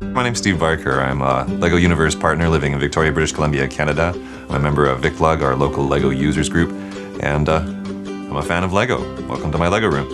My name's Steve Barker. I'm a LEGO Universe partner living in Victoria, British Columbia, Canada. I'm a member of VicLug, our local LEGO users group, and uh, I'm a fan of LEGO. Welcome to my LEGO room.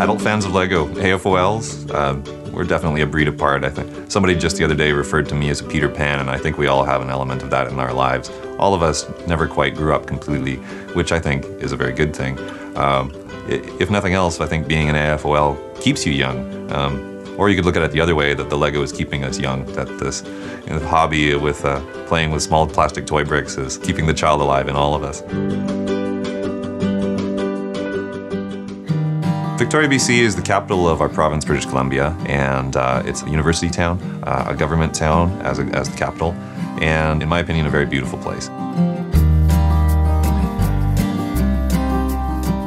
Adult fans of LEGO, AFOLs, uh, we're definitely a breed apart, I think. Somebody just the other day referred to me as a Peter Pan, and I think we all have an element of that in our lives. All of us never quite grew up completely, which I think is a very good thing. Um, if nothing else, I think being an AFOL keeps you young. Um, or you could look at it the other way, that the Lego is keeping us young, that this you know, hobby with uh, playing with small plastic toy bricks is keeping the child alive in all of us. Victoria, BC is the capital of our province, British Columbia, and uh, it's a university town, uh, a government town as, a, as the capital, and in my opinion, a very beautiful place.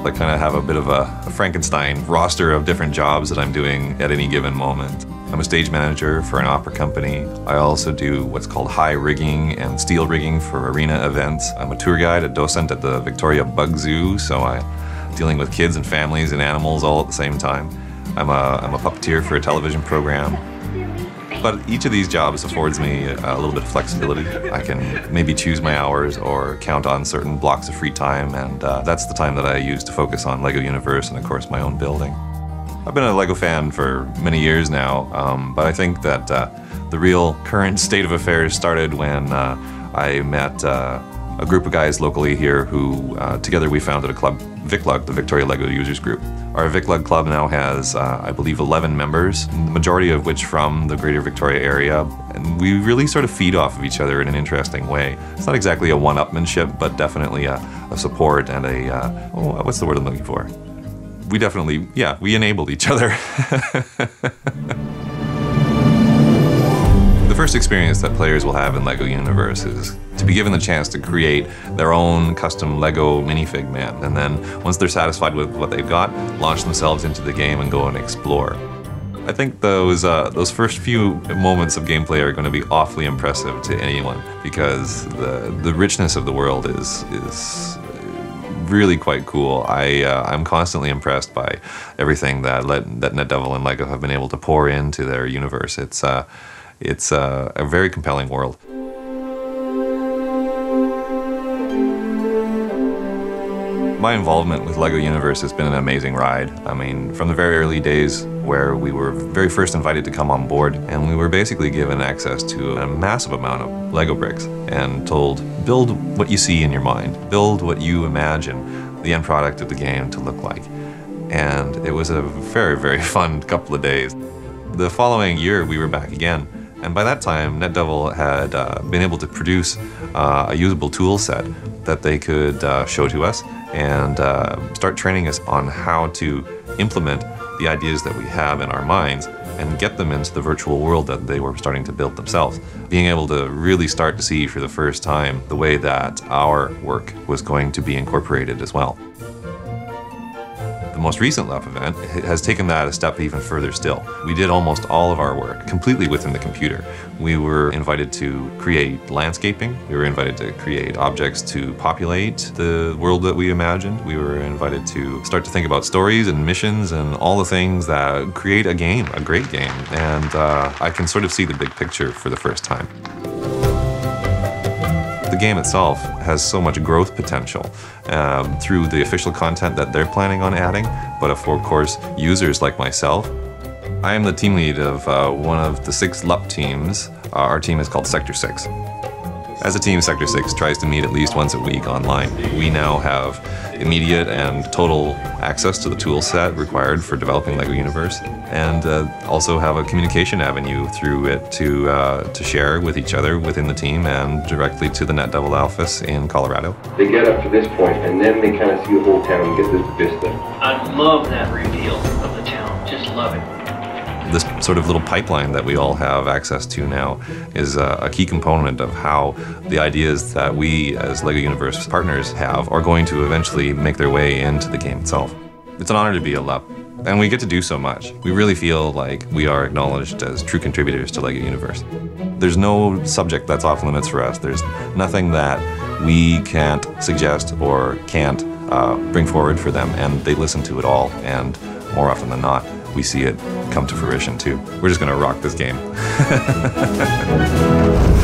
I kind of have a bit of a, a, Frankenstein roster of different jobs that I'm doing at any given moment. I'm a stage manager for an opera company. I also do what's called high rigging and steel rigging for arena events. I'm a tour guide, a docent at the Victoria Bug Zoo, so I'm dealing with kids and families and animals all at the same time. I'm a, I'm a puppeteer for a television program. But each of these jobs affords me a little bit of flexibility. I can maybe choose my hours or count on certain blocks of free time, and uh, that's the time that I use to focus on LEGO Universe and, of course, my own building. I've been a LEGO fan for many years now, um, but I think that uh, the real current state of affairs started when uh, I met uh, a group of guys locally here who, uh, together, we founded a club, VicLug, the Victoria LEGO Users Group. Our VicLug Club now has, uh, I believe, 11 members, the majority of which from the Greater Victoria area, and we really sort of feed off of each other in an interesting way. It's not exactly a one-upmanship, but definitely a, a, support and a, uh, oh, what's the word I'm looking for? We definitely, yeah, we enable each other. First experience that players will have in LEGO Universe is to be given the chance to create their own custom LEGO minifig man, and then once they're satisfied with what they've got, launch themselves into the game and go and explore. I think those uh, those first few moments of gameplay are going to be awfully impressive to anyone because the the richness of the world is is really quite cool. I uh, I'm constantly impressed by everything that that NetDevil and Lego have been able to pour into their universe. It's uh, it's a, a very compelling world. My involvement with LEGO Universe has been an amazing ride. I mean, from the very early days where we were very first invited to come on board and we were basically given access to a massive amount of LEGO bricks and told, build what you see in your mind, build what you imagine the end product of the game to look like. And it was a very, very fun couple of days. The following year, we were back again and by that time, NetDevil had uh, been able to produce uh, a usable tool set that they could uh, show to us and uh, start training us on how to implement the ideas that we have in our minds and get them into the virtual world that they were starting to build themselves. Being able to really start to see for the first time the way that our work was going to be incorporated as well. The most recent LUP event has taken that a step even further still. We did almost all of our work completely within the computer. We were invited to create landscaping. We were invited to create objects to populate the world that we imagined. We were invited to start to think about stories and missions and all the things that create a game, a great game. And uh, I can sort of see the big picture for the first time. The game itself has so much growth potential um, through the official content that they're planning on adding, but of course, users like myself. I am the team lead of uh, one of the six LUP teams. Uh, our team is called Sector 6. As a team, Sector 6 tries to meet at least once a week online. We now have immediate and total access to the tool set required for developing LEGO Universe, and uh, also have a communication avenue through it to, uh, to share with each other within the team and directly to the NetDevil office in Colorado. They get up to this point, and then they kind of see the whole town get this vista. I love that reveal of the town. Just love it this sort of little pipeline that we all have access to now is a, a, key component of how the ideas that we as LEGO Universe partners have are going to eventually make their way into the game itself. It's an honor to be a LUP, and we get to do so much. We really feel like we are acknowledged as true contributors to LEGO Universe. There's no subject that's off limits for us. There's nothing that we can't suggest or can't uh, bring forward for them, and they listen to it all. And more often than not, we see it come to fruition too. We're just going to rock this game.